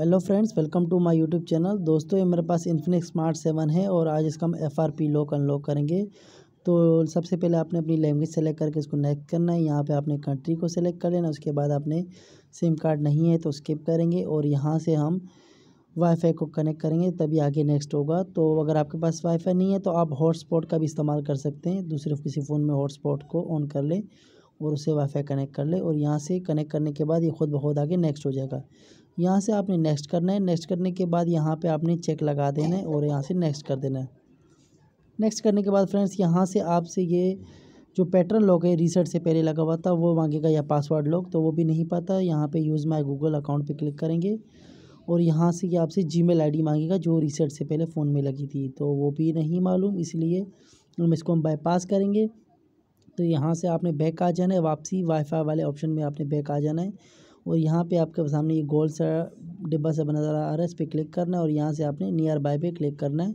Hello friends, welcome to my YouTube channel. दोस्तों, ये मेरे पास इन्फिनिक्स स्मार्ट सेवन है और आज इसका हम F R P lock unlock करेंगे। तो सबसे पहले आपने अपनी लैंग्वेज सेलेक्ट करके इसको नेक्स्ट करना है। यहाँ पे आपने कंट्री को सेलेक्ट कर लेना, उसके बाद आपने सिम कार्ड नहीं है तो स्किप करेंगे और यहाँ से हम वाईफाई को कनेक्ट करेंगे, तभी आगे नेक्स्ट होगा। तो अगर आपके पास वाईफाई नहीं है तो आप हॉटस्पॉट का भी इस्तेमाल कर सकते हैं। दूसरे किसी फ़ोन में हॉटस्पॉट को ऑन कर लें और उसे वाईफाई कनेक्ट कर ले और यहाँ से कनेक्ट करने के बाद ये खुद ब खुद आगे नेक्स्ट हो जाएगा। यहाँ से आपने नेक्स्ट करना है। नेक्स्ट करने के बाद यहाँ पे आपने चेक लगा देना है और यहाँ से नेक्स्ट कर देना है। नेक्स्ट करने के बाद फ्रेंड्स यहाँ से आपसे ये जो पैटर्न लॉक है रीसेट से पहले लगा हुआ था, वो मांगेगा या पासवर्ड लॉक तो वो भी नहीं पता। यहाँ पे यूज़ माई गूगल अकाउंट पे क्लिक करेंगे और यहाँ से ये आपसे जी मेल मांगेगा, जो रीसेट से पहले फ़ोन में लगी थी। तो वो भी नहीं मालूम, इसलिए हम इसको हम बाईपास करेंगे। तो यहाँ से आपने बैक आ जाना है। वापसी वाईफाई वाले ऑप्शन में आपने बैक आ जाना है। और यहाँ पे आपके सामने ये गोल सा डिब्बा सा नज़र आ रहा है, इस पर क्लिक करना है और यहाँ से आपने नियर बाय पे क्लिक करना है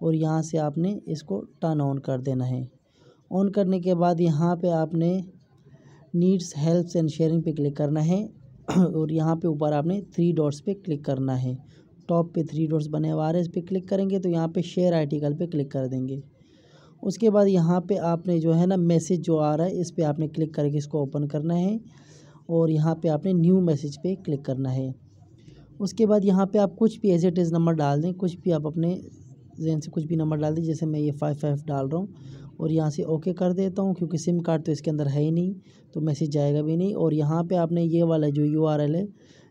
और यहाँ से आपने इसको टर्न ऑन कर देना है। ऑन करने के बाद यहाँ पे आपने नीड्स हेल्प एंड शेयरिंग पे क्लिक करना है और यहाँ पे ऊपर आपने थ्री डॉट्स पे क्लिक करना है। टॉप पे थ्री डॉट्स बने हुए आ रहे हैं, इस पर क्लिक करेंगे तो यहाँ पे शेयर आर्टिकल पे क्लिक कर देंगे। उसके बाद यहाँ पे आपने जो है ना मैसेज जो आ रहा है, इस पर आपने क्लिक करके इसको ओपन करना है। और यहाँ पे आपने न्यू मैसेज पे क्लिक करना है। उसके बाद यहाँ पे आप कुछ भी एज इज़ नंबर डाल दें, कुछ भी आप अपने जहन से कुछ भी नंबर डाल दें, जैसे मैं ये फाइव फाइव डाल रहा हूँ और यहाँ से ओके कर देता हूँ क्योंकि सिम कार्ड तो इसके अंदर है ही नहीं तो मैसेज जाएगा भी नहीं। और यहाँ पे आपने ये वाला जो यूआरएल है,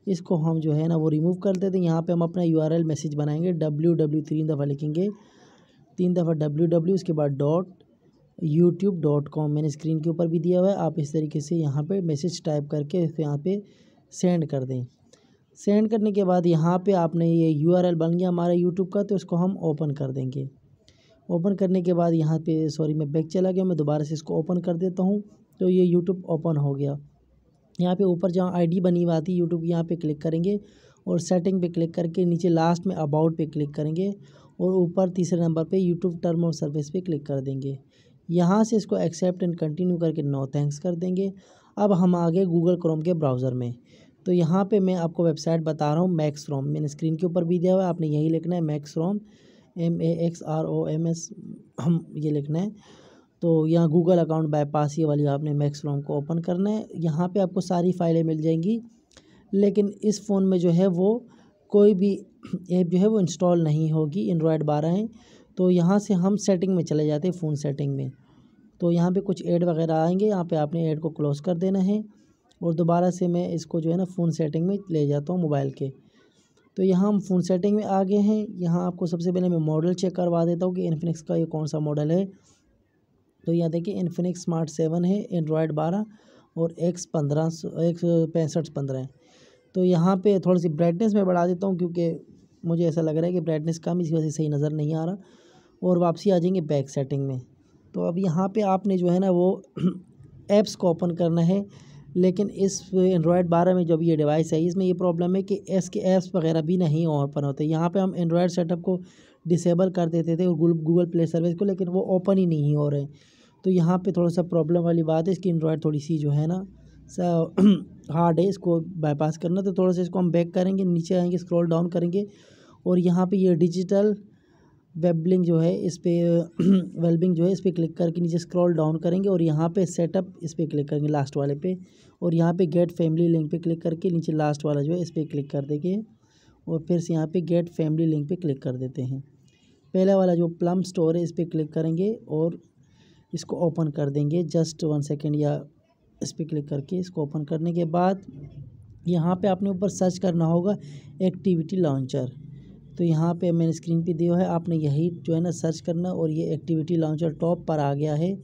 इसको हम जो है ना वो रिमूव कर देते हैं। यहाँ पे हम अपना यूआरएल मैसेज बनाएँगे डब्ल्यू डब्ल्यू तीन दफ़ा लिखेंगे, तीन दफ़ा डब्ल्यू डब्ल्यू उसके बाद डॉट यूट्यूब डॉट कॉम, मैंने स्क्रीन के ऊपर भी दिया हुआ है, आप इस तरीके से यहाँ पे मैसेज टाइप करके इसको यहाँ पे सेंड कर दें। सेंड करने के बाद यहाँ पे आपने ये यूआरएल बन गया हमारा यूट्यूब का तो इसको हम ओपन कर देंगे। ओपन करने के बाद यहाँ पे, सॉरी, मैं बैक चला गया, मैं दोबारा से इसको ओपन कर देता हूँ तो ये यूट्यूब ओपन हो गया। यहाँ पे ऊपर जहाँ आईडी बनी हुई आती है यूट्यूब यहाँ पे क्लिक करेंगे और सेटिंग पे क्लिक करके नीचे लास्ट में अबाउट पे क्लिक करेंगे और ऊपर तीसरे नंबर पे यूट्यूब टर्म और सर्विस पे क्लिक कर देंगे। यहाँ से इसको एक्सेप्ट एंड कंटिन्यू करके नो थैंक्स कर देंगे। अब हम आ गए गूगल क्रोम के ब्राउज़र में। तो यहाँ पे मैं आपको वेबसाइट बता रहा हूँ मैक्स रोम मैंने स्क्रीन के ऊपर भी दिया हुआ है, आपने यही लिखना है max rom M A X R O M S हम ये लिखना है। तो यहाँ गूगल अकाउंट बाईपास ये वाली आपने मैक्स रोम को ओपन करना है। यहाँ पे आपको सारी फाइलें मिल जाएँगी। लेकिन इस फ़ोन में जो है वो कोई भी ऐप जो है वो इंस्टॉल नहीं होगी। एंड्रॉयड बारह है। तो यहाँ से हम सेटिंग में चले जाते हैं फ़ोन सेटिंग में। तो यहाँ पे कुछ ऐड वगैरह आएँगे, यहाँ पे आपने ऐड को क्लोज़ कर देना है और दोबारा से मैं इसको जो है ना फ़ोन सेटिंग में ले जाता हूँ मोबाइल के। तो यहाँ हम फ़ोन सेटिंग में आ गए हैं। यहाँ आपको सबसे पहले मैं मॉडल चेक करवा देता हूँ कि इन्फिनिक्स का ये कौन सा मॉडल है। तो यहाँ देखिए इन्फिनिक्स स्मार्ट सेवन है एंड्रॉयड बारह और एक्स पंद्रह एक पैंसठ पंद्रह है। तो यहाँ पे थोड़ी सी ब्राइटनेस में बढ़ा देता हूँ क्योंकि मुझे ऐसा लग रहा है कि ब्राइटनेस कम इसी वजह से सही नज़र नहीं आ रहा। और वापसी आ जाएँगे बैक सेटिंग में। तो अब यहाँ पे आपने जो है ना वो ऐप्स को ओपन करना है। लेकिन इस एंड्रॉयड बारह में जब ये डिवाइस है, इसमें ये प्रॉब्लम है कि इसके ऐप्स वगैरह भी नहीं ओपन होते। यहाँ पे हम एंड्रॉयड सेटअप को डिसेबल कर देते थे और गूगल प्ले सर्विस को, लेकिन वो ओपन ही नहीं हो रहे। तो यहाँ पे थोड़ा सा प्रॉब्लम वाली बात है, इसकी एंड्रॉयड थोड़ी सी जो है ना हार्ड है, इसको बाईपास करना। तो थोड़ा सा इसको हम बैक करेंगे, नीचे आएँगे स्क्रॉल डाउन करेंगे और यहाँ पे ये डिजिटल वेबलिंग जो है इस पर वेलबिंग जो है इस पर क्लिक करके नीचे स्क्रॉल डाउन करेंगे और यहाँ पे सेटअप इस पर क्लिक करेंगे लास्ट वाले पे और यहाँ पे गेट फैमिली लिंक पे क्लिक करके नीचे लास्ट वाला जो है इस पर क्लिक कर देंगे और फिर से यहाँ पे गेट फैमिली लिंक पे क्लिक कर देते हैं। पहला वाला जो प्लम स्टोर है इस पर क्लिक करेंगे और इसको ओपन कर देंगे जस्ट वन सेकेंड या इस पर क्लिक करके इसको ओपन करने के बाद यहाँ पे आपने ऊपर सर्च करना होगा एक्टिविटी लॉन्चर। तो यहाँ पे मैंने स्क्रीन पे दिया है, आपने यही जो है ना सर्च करना और ये एक्टिविटी लॉन्चर टॉप पर आ गया है।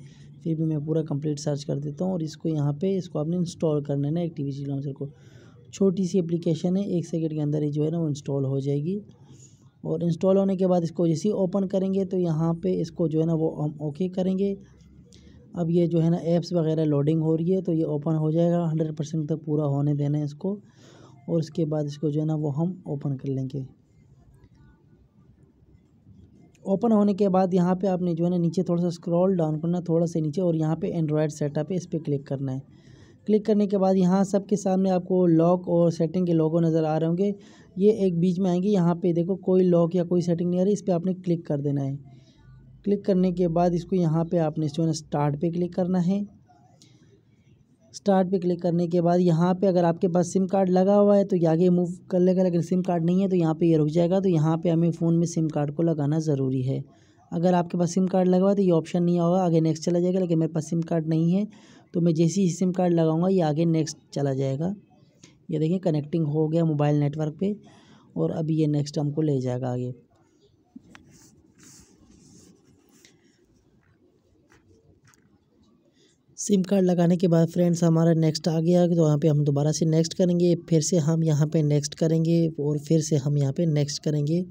फिर भी मैं पूरा कंप्लीट सर्च कर देता हूँ और इसको यहाँ पे, इसको आपने इंस्टॉल करना है ना एक्टिविटी लॉन्चर को। छोटी सी एप्लीकेशन है, एक सेकेंड के अंदर ही जो है ना वो इंस्टॉल हो जाएगी। और इंस्टॉल होने के बाद इसको जैसे ही ओपन करेंगे तो यहाँ पे इसको जो है ना वो हम ओके करेंगे। अब ये जो है ना ऐप्स वगैरह लोडिंग हो रही है तो ये ओपन हो जाएगा हंड्रेड परसेंट तक पूरा होने देना है इसको। और उसके बाद इसको जो है ना वो हम ओपन कर लेंगे। ओपन होने के बाद यहाँ पे आपने जो है ना नीचे थोड़ा सा स्क्रॉल डाउन करना, थोड़ा सा नीचे और यहाँ पे एंड्रॉयड सेटअप है इस पर क्लिक करना है। क्लिक करने के बाद यहाँ सबके सामने आपको लॉक और सेटिंग के लोगो नज़र आ रहे होंगे। ये एक बीच में आएँगे, यहाँ पे देखो कोई लॉक या कोई सेटिंग नहीं आ रही, इस पर आपने क्लिक कर देना है। क्लिक करने के बाद इसको यहाँ पर आपने जो है ना स्टार्ट पे क्लिक करना है। स्टार्ट पे क्लिक करने के बाद यहाँ पे अगर आपके पास सिम कार्ड लगा हुआ है तो ये आगे मूव कर लेगा। लेकिन सिम कार्ड नहीं है तो यहाँ पे ये रुक जाएगा। तो यहाँ पे हमें फ़ोन में सिम कार्ड को लगाना ज़रूरी है। अगर आपके पास सिम कार्ड लगा हुआ है तो ये ऑप्शन नहीं होगा। आगे नेक्स्ट चला जाएगा, लेकिन मेरे पास सिम कार्ड नहीं है तो मैं जैसे ही सिम कार्ड लगाऊँगा, ये आगे नेक्स्ट चला जाएगा। ये देखिए, कनेक्टिंग हो गया मोबाइल नेटवर्क पर और अभी ये नेक्स्ट हमको ले जाएगा आगे। सिम कार्ड लगाने के बाद फ्रेंड्स हमारा नेक्स्ट आ गया तो यहाँ पे हम दोबारा से नेक्स्ट करेंगे, फिर से हम यहाँ पे नेक्स्ट करेंगे और फिर से हम यहाँ पे नेक्स्ट करेंगे,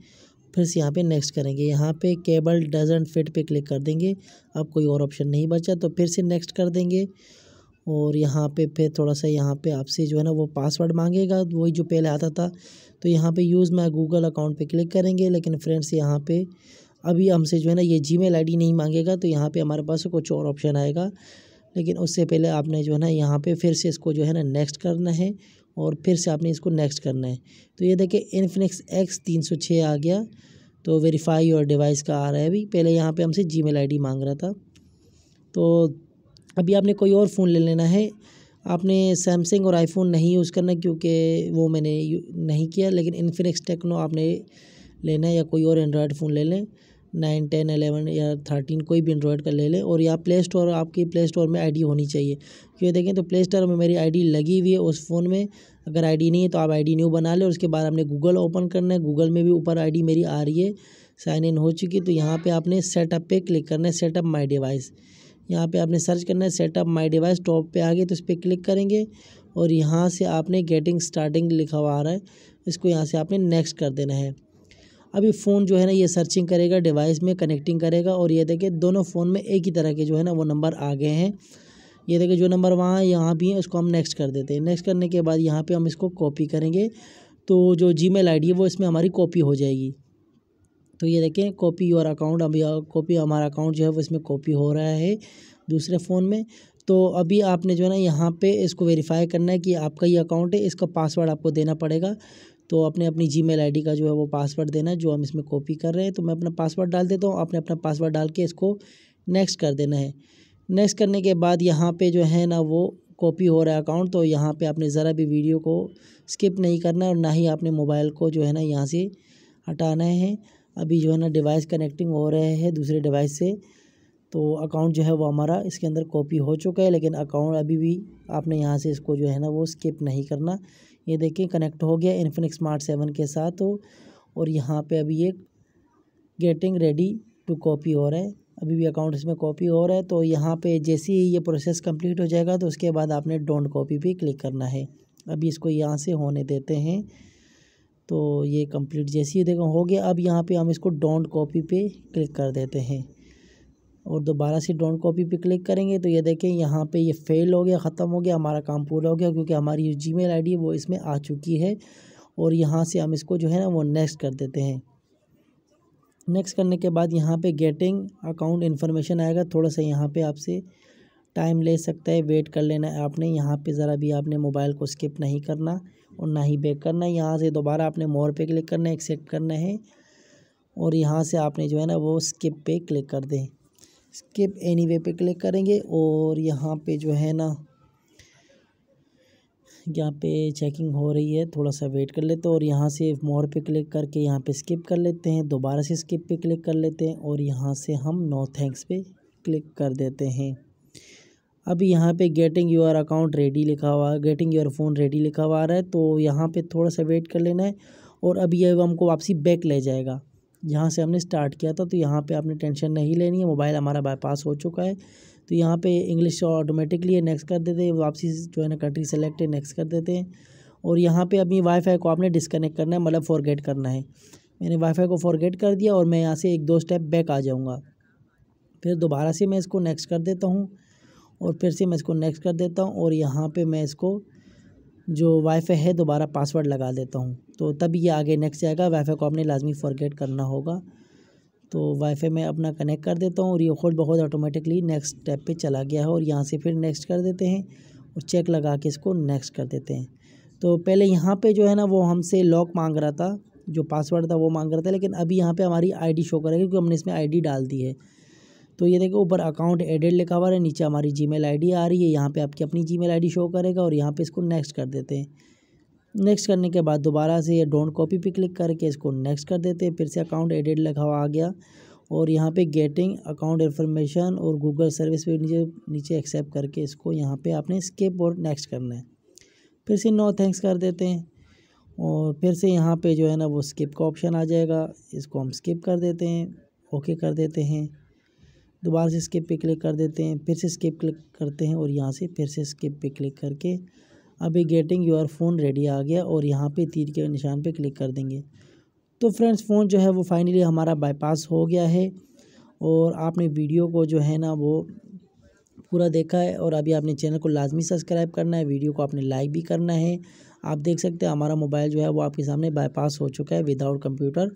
फिर से यहाँ पे नेक्स्ट करेंगे। यहाँ पे केबल डजेंट फिट पे क्लिक कर देंगे, अब कोई और ऑप्शन नहीं बचा तो फिर से नेक्स्ट कर देंगे। और यहाँ पे फिर थोड़ा सा यहाँ पे आपसे जो है ना वो पासवर्ड मांगेगा, वही जो पहले आता था तो यहाँ पे यूज़ माई गूगल अकाउंट पे क्लिक करेंगे, लेकिन फ्रेंड्स यहाँ पे अभी हमसे जो है ना ये जी मेल नहीं मांगेगा तो यहाँ पे हमारे पास कुछ और ऑप्शन आएगा। लेकिन उससे पहले आपने जो है ना यहाँ पे फिर से इसको जो है ना नेक्स्ट करना है और फिर से आपने इसको नेक्स्ट करना है। तो ये देखिए इन्फिनिक्स एक्स तीन सौ छः आ गया। तो वेरीफाई और डिवाइस का आ रहा है अभी। पहले यहाँ पे हमसे जी मेल आई डी मांग रहा था। तो अभी आपने कोई और फ़ोन ले लेना है। आपने सैमसंग और आईफोन नहीं यूज़ करना क्योंकि वो मैंने नहीं किया, लेकिन इन्फिनिक्स टेक्नो आपने लेना है या कोई और एंड्रॉयड फ़ोन ले लें। नाइन, टेन एलेवन या थर्टीन कोई भी एंड्रॉयड का ले लें और या प्ले स्टोर आपकी प्ले स्टोर में आईडी होनी चाहिए। क्योंकि देखें तो प्ले स्टोर में मेरी आईडी लगी हुई है उस फ़ोन में। अगर आईडी नहीं है तो आप आईडी न्यू बना लें उसके बाद आपने गूगल ओपन करना है। गूगल में भी ऊपर आईडी मेरी आ रही है। साइन इन हो चुकी तो यहाँ पे आपने सेटअप पे क्लिक करना है। सेटअप माय डिवाइस यहाँ पे आपने सर्च करना है। सेटअप माय डिवाइस टॉप पे आ गए तो इस पर क्लिक करेंगे और यहाँ से आपने गेटिंग स्टार्टिंग लिखा हुआ आ रहा है। इसको यहाँ से आपने नेक्स्ट कर देना है। अभी फ़ोन जो है ना, ये सर्चिंग करेगा डिवाइस में कनेक्टिंग करेगा और ये देखिए दोनों फ़ोन में एक ही तरह के जो है ना, वो नंबर आ गए हैं। ये देखिए जो नंबर वहाँ यहाँ भी है उसको हम नेक्स्ट कर देते हैं। नेक्स्ट करने के बाद यहाँ पर हम इसको कॉपी करेंगे तो जो जी मेल है, वो इसमें हमारी कॉपी हो जाएगी। तो ये देखें कॉपी योर अकाउंट अभी कॉपी हमारा अकाउंट जो है, वो इसमें कॉपी हो रहा है दूसरे फ़ोन में। तो अभी आपने जो है ना, यहाँ पे इसको वेरीफाई करना है कि आपका ये अकाउंट है, इसका पासवर्ड आपको देना पड़ेगा। तो अपने अपनी जी मेल का जो है वो पासवर्ड देना है, जो हम इसमें कॉपी कर रहे हैं। तो मैं अपना पासवर्ड डाल देता हूँ, आपने अपना पासवर्ड डाल के इसको नेक्स्ट कर देना है। नेक्स्ट करने के बाद यहाँ पे जो है ना वो कॉपी हो रहा है अकाउंट तो यहाँ पे आपने ज़रा भी वीडियो को स्किप नहीं करना है और ना ही आपने मोबाइल को जो है ना यहाँ से हटाना है। अभी जो है ना डिवाइस कनेक्टिंग हो रहे हैं दूसरे डिवाइस से तो अकाउंट जो है वो हमारा इसके अंदर कॉपी हो चुका है, लेकिन अकाउंट अभी भी आपने यहाँ से इसको जो है ना वो स्किप नहीं करना। ये देखिए कनेक्ट हो गया इन्फिनिक्स स्मार्ट सेवन के साथ हो और यहाँ पे अभी ये गेटिंग रेडी टू कॉपी हो रहा है। अभी भी अकाउंट इसमें कॉपी हो रहा है तो यहाँ पे जैसे ही ये प्रोसेस कंप्लीट हो जाएगा तो उसके बाद आपने डोंट कॉपी पे क्लिक करना है। अभी इसको यहाँ से होने देते हैं तो ये कंप्लीट जैसे ही देखो, हो गया। अब यहाँ पे हम इसको डोंट कॉपी पे क्लिक कर देते हैं। और दोबारा से डोंट कॉपी पे क्लिक करेंगे तो ये देखें यहाँ पे ये फेल हो गया, ख़त्म हो गया, हमारा काम पूरा हो गया क्योंकि हमारी जो जी मेल आई वो इसमें आ चुकी है और यहाँ से हम इसको जो है ना वो नेक्स्ट कर देते हैं। नेक्स्ट करने के बाद यहाँ पे गेटिंग अकाउंट इन्फॉर्मेशन आएगा, थोड़ा सा यहाँ पे आपसे टाइम ले सकता है वेट कर लेना है आपने, यहाँ पे ज़रा भी आपने मोबाइल को स्किप नहीं करना और ना ही बैक करना है यहाँ से दोबारा आपने मोर पे क्लिक करना है एक्सेप्ट करना है और यहाँ से आपने जो है ना वो स्किप पे क्लिक कर दें। स्किप एनी वे पे क्लिक करेंगे और यहाँ पे जो है ना, यहाँ पे चेकिंग हो रही है, थोड़ा सा वेट कर लेते हैं और यहाँ से मोर पे क्लिक करके यहाँ पे स्किप कर लेते हैं, दोबारा से स्किप पे क्लिक कर लेते हैं और यहाँ से हम नो थैंक्स पे क्लिक कर देते हैं। अभी यहाँ पे गेटिंग योर अकाउंट रेडी लिखा हुआ गेटिंग योर फ़ोन रेडी लिखा हुआ आ रहा है तो यहाँ पे थोड़ा सा वेट कर लेना है और अभी ये हमको वापसी बैक ले जाएगा। जहाँ से हमने स्टार्ट किया था तो यहाँ पे आपने टेंशन नहीं लेनी है मोबाइल हमारा बाईपास हो चुका है। तो यहाँ पे इंग्लिश ऑटोमेटिकली नेक्स्ट कर देते हैं, वापसी जो है ना कंट्री सेलेक्ट है नेक्स्ट कर देते हैं। और यहाँ पे अपनी वाईफाई को आपने डिसकनेक्ट करना है मतलब फॉरगेट करना है। मैंने वाईफाई को फॉरगेट कर दिया और मैं यहाँ से एक दो स्टेप बैक आ जाऊँगा। फिर दोबारा से मैं इसको नेक्स्ट कर देता हूँ और फिर से मैं इसको नेक्स्ट कर देता हूँ और यहाँ पर मैं इसको जो वाईफाई है, दोबारा पासवर्ड लगा देता हूँ। तो तब ये आगे नेक्स्ट जाएगा। वाईफाई को आपने लाजमी फॉरगेट करना होगा। तो वाईफाई में अपना कनेक्ट कर देता हूँ और ये खुद बहुत ऑटोमेटिकली नेक्स्ट स्टेप पे चला गया है और यहाँ से फिर नेक्स्ट कर देते हैं और चेक लगा के इसको नेक्स्ट कर देते हैं। तो पहले यहाँ पे जो है ना, वो हमसे लॉक मांग रहा था। जो पासवर्ड था, वो मांग रहा था। लेकिन अभी यहाँ पे हमारी आईडी शो करेगी क्योंकि हमने इसमें आईडी डाल दी है। तो ये देखो ऊपर अकाउंट एडेड लिखा हुआ है, नीचे हमारी जीमेल आईडी आ रही है, यहाँ पे आपकी अपनी जीमेल आईडी शो करेगा और यहाँ पे इसको नेक्स्ट कर देते हैं। नेक्स्ट करने के बाद दोबारा से ये डोंट कॉपी पे क्लिक करके इसको नेक्स्ट कर देते हैं, फिर से अकाउंट एडेड लिखा हुआ आ गया। और यहाँ पे गेटिंग अकाउंट इन्फॉर्मेशन और गूगल सर्विस पे नीचे नीचे एक्सेप्ट करके इसको यहाँ पे आपने स्किप और नेक्स्ट करना है। फिर से नो थैंक्स कर देते हैं और फिर से यहाँ पे जो है ना वो स्किप का ऑप्शन आ जाएगा, इसको हम स्किप कर देते हैं ओके कर देते हैं। दोबारा से स्किप पे क्लिक कर देते हैं, फिर से स्किप क्लिक करते हैं और यहाँ से फिर से स्किप पे क्लिक करके अभी गेटिंग योर फ़ोन रेडी आ गया और यहाँ पे तीर के निशान पे क्लिक कर देंगे। तो फ्रेंड्स फ़ोन जो है वो फाइनली हमारा बाईपास हो गया है और आपने वीडियो को जो है ना वो पूरा देखा है और अभी आपने चैनल को लाजमी सब्सक्राइब करना है वीडियो को आपने लाइक भी करना है। आप देख सकते हैं हमारा मोबाइल जो है वो आपके सामने बाईपास हो चुका है विदाउट कंप्यूटर